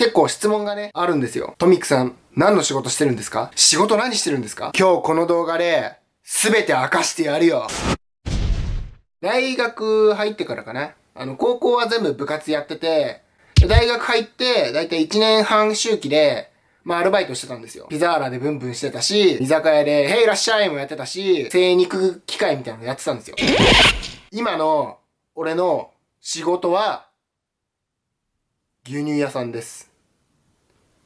結構質問がね、あるんですよ。トミックさん、何の仕事してるんですか？仕事何してるんですか？今日この動画で、すべて明かしてやるよ。大学入ってからかな。あの、高校は全部部活やってて、大学入って、だいたい1年半周期で、まあ、アルバイトしてたんですよ。ピザーラでブンブンしてたし、居酒屋で、へいらっしゃいもやってたし、精肉機械みたいなのやってたんですよ。今の、俺の仕事は、牛乳屋さんです。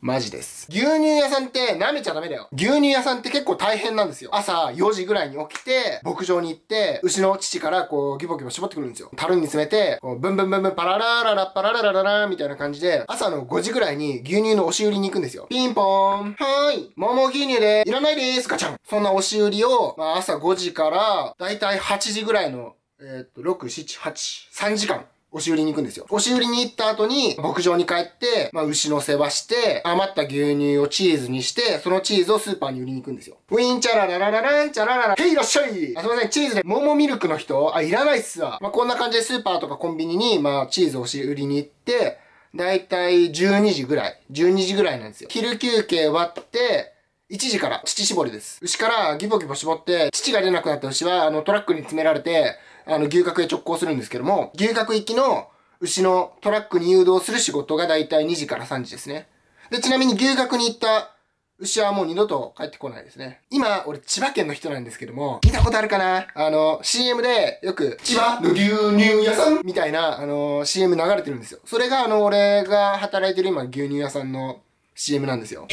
マジです。牛乳屋さんって舐めちゃダメだよ。牛乳屋さんって結構大変なんですよ。朝4時ぐらいに起きて、牧場に行って、牛の乳からこう、ギボギボ絞ってくるんですよ。樽に詰めて、こう、ブンブンブンブンパララララパラララララみたいな感じで、朝の5時ぐらいに牛乳の押し売りに行くんですよ。ピンポーン。はーい。桃牛乳で、いらないでーす、ガチャン。そんな押し売りを、まあ朝5時から、だいたい8時ぐらいの、えー、っと、6、7、8、3時間押し売りに行くんですよ。押し売りに行った後に、牧場に帰って、まあ、牛の世話して、余った牛乳をチーズにして、そのチーズをスーパーに売りに行くんですよ。ウィンチャララララランチャラララ、へいいらっしゃいあ、すいません、チーズで、桃ミルクの人？あ、いらないっすわ。まあ、こんな感じでスーパーとかコンビニに、まあ、チーズを押し売りに行って、だいたい12時ぐらい。12時ぐらいなんですよ。昼休憩割って、1時から乳搾りです。牛からギボギボ絞って、乳が出なくなった牛は、あの、トラックに詰められて、あの、牛角へ直行するんですけども、牛角行きの牛のトラックに誘導する仕事がだいたい2時から3時ですね。で、ちなみに牛角に行った牛はもう二度と帰ってこないですね。今、俺千葉県の人なんですけども、見たことあるかな？あの、CM でよく、千葉の牛乳屋さん？みたいな、あの、CM 流れてるんですよ。それがあの、俺が働いてる今、牛乳屋さんの CM なんですよ。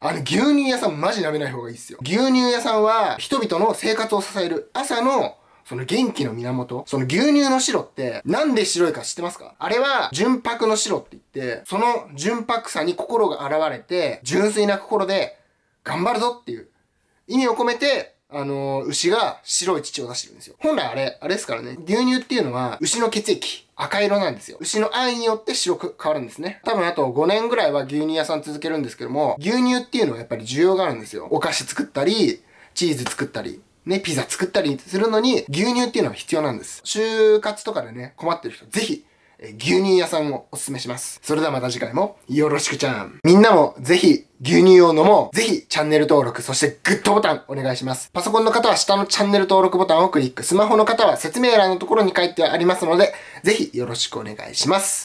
あの、牛乳屋さんマジ舐めない方がいいっすよ。牛乳屋さんは人々の生活を支える朝のその元気の源、その牛乳の白ってなんで白いか知ってますか？あれは純白の白って言って、その純白さに心が現れて、純粋な心で頑張るぞっていう意味を込めて、あのー、牛が白い乳を出してるんですよ。本来あれ、あれですからね。牛乳っていうのは牛の血液、赤色なんですよ。牛の愛によって白く変わるんですね。多分あと5年ぐらいは牛乳屋さん続けるんですけども、牛乳っていうのはやっぱり需要があるんですよ。お菓子作ったり、チーズ作ったり。ね、ピザ作ったりするのに牛乳っていうのは必要なんです。就活とかでね、困ってる人、ぜひ、牛乳屋さんをお勧めします。それではまた次回もよろしくちゃん。みんなもぜひ牛乳を飲もう。ぜひチャンネル登録、そしてグッドボタンお願いします。パソコンの方は下のチャンネル登録ボタンをクリック。スマホの方は説明欄のところに書いてありますので、ぜひよろしくお願いします。